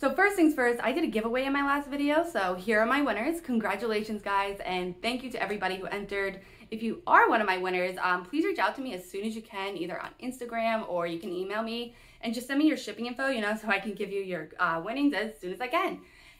So first things first, I did a giveaway in my last video, so here are my winners. Congratulations guys, and thank you to everybody who entered. If you are one of my winners, um, please reach out to me as soon as you can, either on Instagram or you can email me and just send me your shipping info, you know, so I can give you your uh, winnings as soon as I can.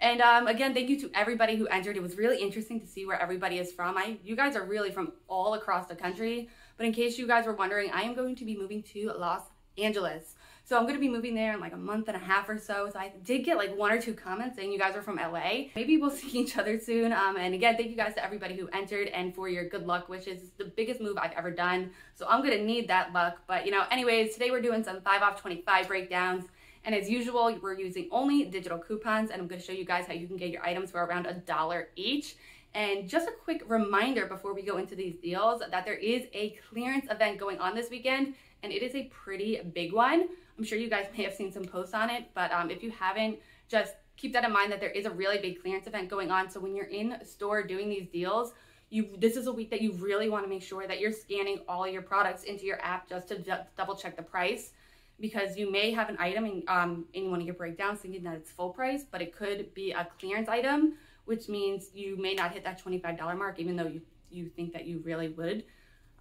And um, again, thank you to everybody who entered. It was really interesting to see where everybody is from. I, you guys are really from all across the country. But in case you guys were wondering, I am going to be moving to Los Angeles. So I'm to be moving there in like a month and a half or so. So I did get like one or two comments saying you guys are from LA. Maybe we'll see each other soon. Um, and again, thank you guys to everybody who entered and for your good luck wishes. It's the biggest move I've ever done. So I'm to need that luck. But you know, anyways, today we're doing some 5 off 25 breakdowns. And as usual, we're using only digital coupons and I'm gonna show you guys how you can get your items for around a dollar each. And just a quick reminder before we go into these deals that there is a clearance event going on this weekend and it is a pretty big one. I'm sure you guys may have seen some posts on it, but um, if you haven't, just keep that in mind that there is a really big clearance event going on. So when you're in store doing these deals, you this is a week that you really want to make sure that you're scanning all your products into your app just to double check the price because you may have an item in, um, in one of your breakdowns thinking that it's full price, but it could be a clearance item, which means you may not hit that $25 mark, even though you, you think that you really would.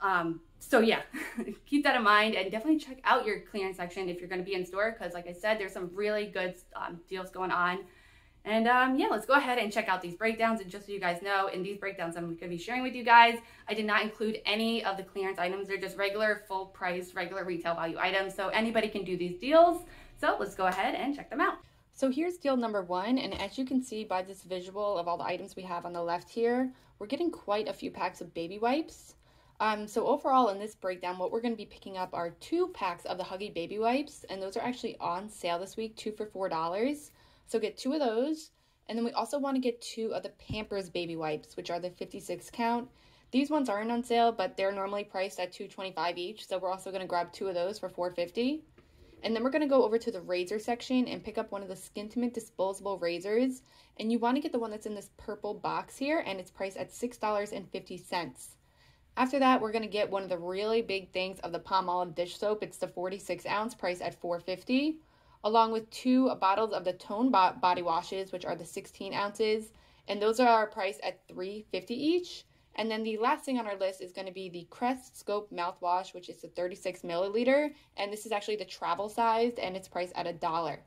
Um, so yeah, keep that in mind and definitely check out your clearance section if you're going to be in store because like I said, there's some really good um, deals going on. And um, yeah, let's go ahead and check out these breakdowns. And just so you guys know, in these breakdowns I'm going to be sharing with you guys, I did not include any of the clearance items. They're just regular full price, regular retail value items. So anybody can do these deals. So let's go ahead and check them out. So here's deal number one, and as you can see by this visual of all the items we have on the left here, we're getting quite a few packs of baby wipes. Um, so overall in this breakdown, what we're going to be picking up are two packs of the Huggy Baby Wipes, and those are actually on sale this week, two for $4. So get two of those, and then we also want to get two of the Pampers Baby Wipes, which are the 56 count. These ones aren't on sale, but they're normally priced at 225 each, so we're also going to grab two of those for 450 and then we're going to go over to the razor section and pick up one of the Skintimate disposable razors. And you want to get the one that's in this purple box here, and it's priced at $6.50. After that, we're going to get one of the really big things of the Palmolive dish soap. It's the 46 ounce price at 450 along with two bottles of the Tone body washes, which are the 16 ounces. And those are priced at 350 each. And then the last thing on our list is going to be the Crest Scope mouthwash, which is the 36 milliliter. And this is actually the travel sized and it's priced at a dollar.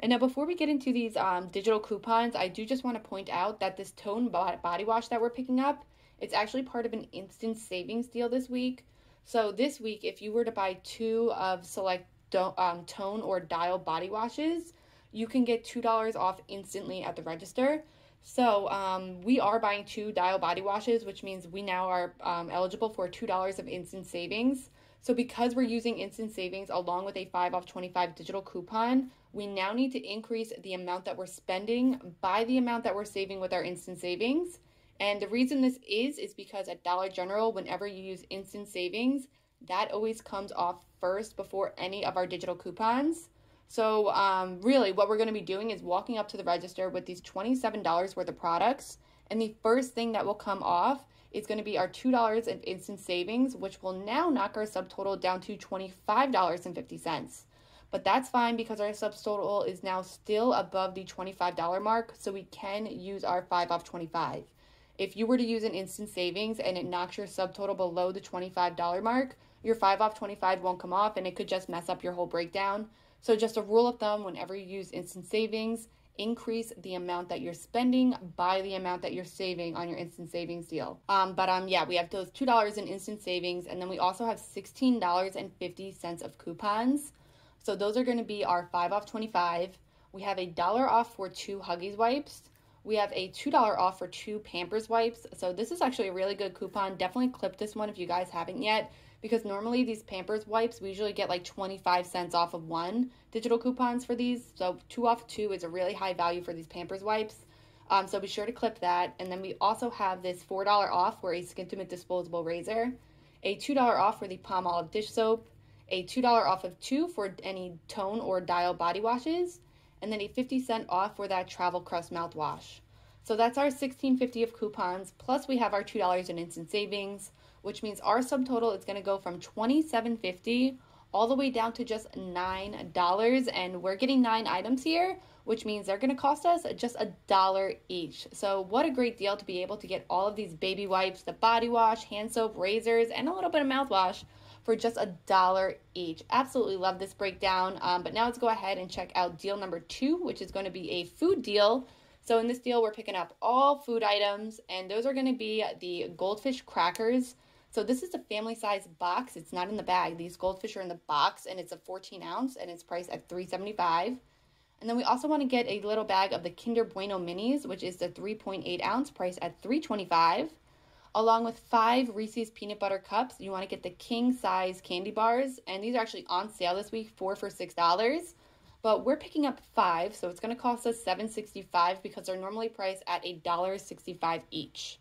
And now before we get into these um, digital coupons, I do just want to point out that this Tone body wash that we're picking up it's actually part of an instant savings deal this week. So this week, if you were to buy two of select um, tone or dial body washes, you can get $2 off instantly at the register. So um, we are buying two dial body washes, which means we now are um, eligible for $2 of instant savings. So because we're using instant savings along with a 5 off 25 digital coupon, we now need to increase the amount that we're spending by the amount that we're saving with our instant savings. And the reason this is, is because at Dollar General, whenever you use instant savings, that always comes off first before any of our digital coupons. So, um, really, what we're going to be doing is walking up to the register with these $27 worth of products. And the first thing that will come off is going to be our $2 of instant savings, which will now knock our subtotal down to $25.50. But that's fine because our subtotal is now still above the $25 mark, so we can use our 5 off 25. If you were to use an instant savings and it knocks your subtotal below the $25 mark, your 5 off 25 won't come off and it could just mess up your whole breakdown. So, just a rule of thumb whenever you use instant savings, increase the amount that you're spending by the amount that you're saving on your instant savings deal. Um, but um, yeah, we have those two dollars in instant savings, and then we also have sixteen dollars and fifty cents of coupons. So those are going to be our five off twenty five. We have a dollar off for two Huggies wipes, we have a $2 off for two Pampers wipes. So this is actually a really good coupon. Definitely clip this one if you guys haven't yet because normally these Pampers wipes, we usually get like 25 cents off of one digital coupons for these. So two off two is a really high value for these Pampers wipes. Um, so be sure to clip that. And then we also have this $4 off for a Skintimate disposable razor, a $2 off for the Palmolive dish soap, a $2 off of two for any tone or dial body washes, and then a 50 cent off for that Travel Crest mouthwash. So that's our 1650 of coupons, plus we have our $2 in instant savings, which means our subtotal is going to go from 2750 all the way down to just $9. And we're getting nine items here, which means they're going to cost us just a dollar each. So, what a great deal to be able to get all of these baby wipes, the body wash, hand soap, razors, and a little bit of mouthwash for just a dollar each. Absolutely love this breakdown. Um, but now let's go ahead and check out deal number two, which is going to be a food deal. So in this deal, we're picking up all food items, and those are going to be the goldfish crackers. So this is a family size box. It's not in the bag. These goldfish are in the box, and it's a 14 ounce, and it's priced at 3.75. And then we also want to get a little bag of the Kinder Bueno Minis, which is the 3.8 ounce, price at 3.25 along with five Reese's peanut butter cups. You want to get the king size candy bars, and these are actually on sale this week, four for six dollars. But we're picking up five, so it's going to cost us $7.65 because they're normally priced at a dollar sixty five each.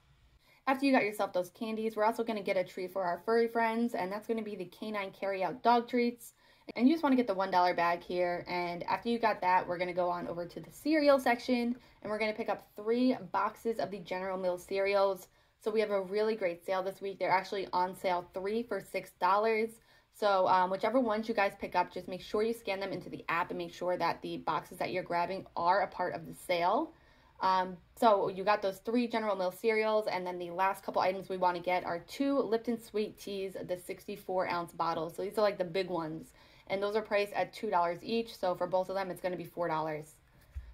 After you got yourself those candies, we're also going to get a treat for our furry friends, and that's going to be the Canine Carry Out Dog Treats. And you just want to get the $1 bag here. And after you got that, we're going to go on over to the cereal section, and we're going to pick up three boxes of the General Mills cereals. So we have a really great sale this week. They're actually on sale three for $6. So um, whichever ones you guys pick up, just make sure you scan them into the app and make sure that the boxes that you're grabbing are a part of the sale. Um, so you got those three General Mills cereals, and then the last couple items we want to get are two Lipton Sweet Teas, the 64 ounce bottles. So these are like the big ones, and those are priced at two dollars each. So for both of them, it's going to be four dollars.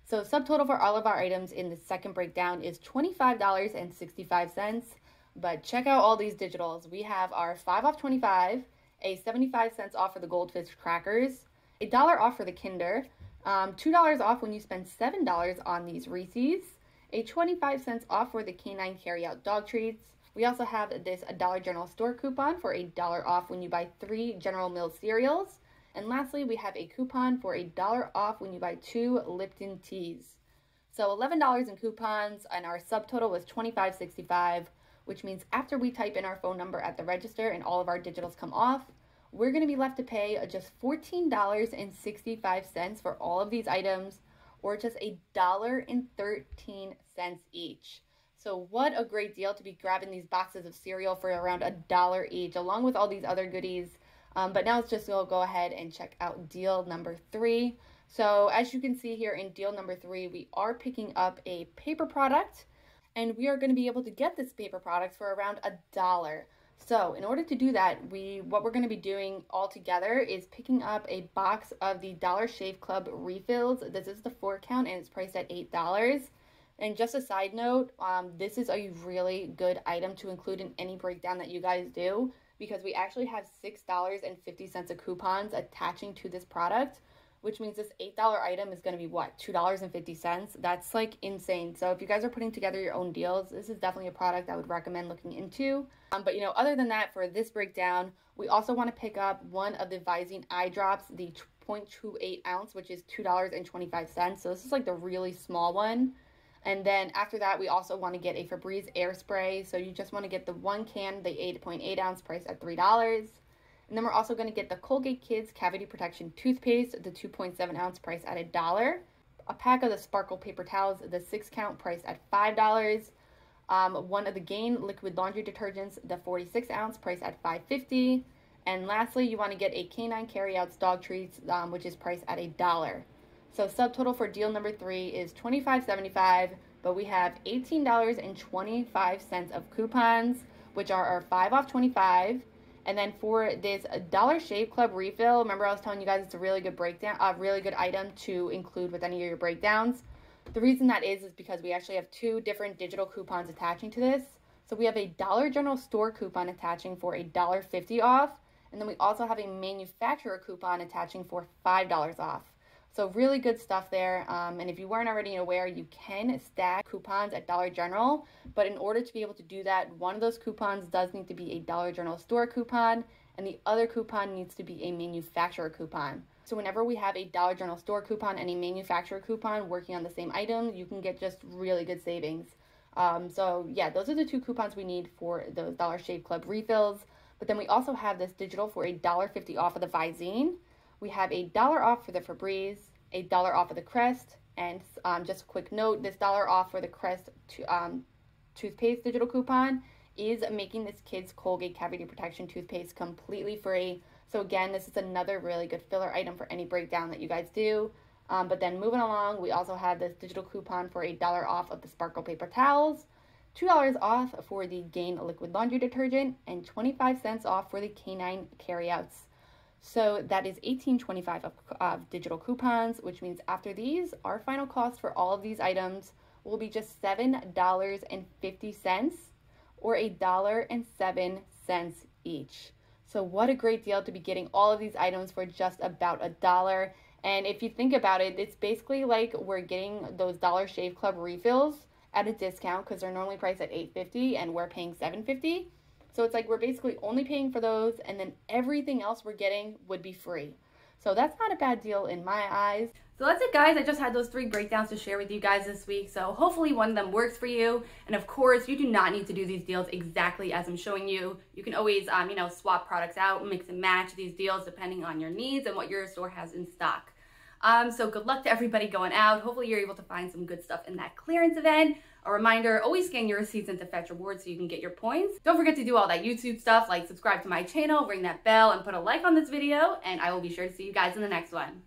So subtotal for all of our items in the second breakdown is $25.65. But check out all these digitals. We have our 5 off 25, a 75 cents off for the Goldfish crackers, a dollar off for the Kinder, um, $2 off when you spend $7 on these Reese's, a 25 cents off for the Canine Carryout Dog Treats. We also have this Dollar General Store coupon for a dollar off when you buy three General Mills cereals, and lastly, we have a coupon for a dollar off when you buy two Lipton teas. So $11 in coupons, and our subtotal was $25.65, which means after we type in our phone number at the register and all of our digitals come off, we're going to be left to pay just $14.65 for all of these items, or just a dollar and 13 cents each. So what a great deal to be grabbing these boxes of cereal for around a dollar each, along with all these other goodies um, but now let's just go, go ahead and check out deal number three. So as you can see here in deal number three, we are picking up a paper product and we are going to be able to get this paper product for around a dollar. So in order to do that, we what we're going to be doing all together is picking up a box of the Dollar Shave Club refills. This is the four count and it's priced at $8. And just a side note, um, this is a really good item to include in any breakdown that you guys do because we actually have $6.50 of coupons attaching to this product, which means this $8 item is going to be what? $2.50? That's like insane. So if you guys are putting together your own deals, this is definitely a product I would recommend looking into. Um, but you know, other than that, for this breakdown, we also want to pick up one of the Visine eye drops, the 0.28 ounce, which is $2.25. So this is like the really small one. And then after that, we also want to get a Febreze air spray. So you just want to get the one can, the 8.8 ounce price at $3. And then we're also going to get the Colgate Kids Cavity Protection Toothpaste, the 2.7 ounce price at a dollar. A pack of the Sparkle paper towels, the six count price at $5. Um, one of the Gain liquid laundry detergents, the 46 ounce price at $5.50. And lastly, you want to get a canine carryouts dog treats, um, which is priced at a dollar. So subtotal for deal number three is $25.75, but we have $18.25 of coupons, which are our 5 off 25 and then for this Dollar Shave Club refill, remember I was telling you guys it's a really good breakdown, a really good item to include with any of your breakdowns. The reason that is is because we actually have two different digital coupons attaching to this. So we have a Dollar General store coupon attaching for a $1.50 off, and then we also have a manufacturer coupon attaching for $5 off. So really good stuff there. Um, and if you weren't already aware, you can stack coupons at Dollar General. But in order to be able to do that, one of those coupons does need to be a Dollar General store coupon, and the other coupon needs to be a manufacturer coupon. So whenever we have a Dollar General store coupon and a manufacturer coupon working on the same item, you can get just really good savings. Um, so yeah, those are the two coupons we need for those Dollar Shave Club refills. But then we also have this digital for a $1.50 off of the Visine we have a dollar off for the Febreze, a dollar off of the Crest, and um, just a quick note, this dollar off for the Crest to, um, toothpaste digital coupon is making this kid's Colgate Cavity Protection toothpaste completely free. So again, this is another really good filler item for any breakdown that you guys do. Um, but then moving along, we also have this digital coupon for a dollar off of the Sparkle paper towels, $2 off for the Gain liquid laundry detergent, and 25 cents off for the Canine carryouts. So that is 18.25 of, of digital coupons, which means after these, our final cost for all of these items will be just $7.50 or a dollar and seven cents each. So what a great deal to be getting all of these items for just about a dollar. And if you think about it, it's basically like we're getting those Dollar Shave Club refills at a discount because they're normally priced at $8.50 and we're paying $7.50. So it's like we're basically only paying for those and then everything else we're getting would be free. So that's not a bad deal in my eyes. So that's it guys, I just had those three breakdowns to share with you guys this week. So hopefully one of them works for you. And of course, you do not need to do these deals exactly as I'm showing you. You can always, um, you know, swap products out, mix and match these deals depending on your needs and what your store has in stock. Um, so good luck to everybody going out. Hopefully you're able to find some good stuff in that clearance event. A reminder, always scan your receipts into Fetch Rewards so you can get your points. Don't forget to do all that YouTube stuff, like subscribe to my channel, ring that bell, and put a like on this video, and I will be sure to see you guys in the next one.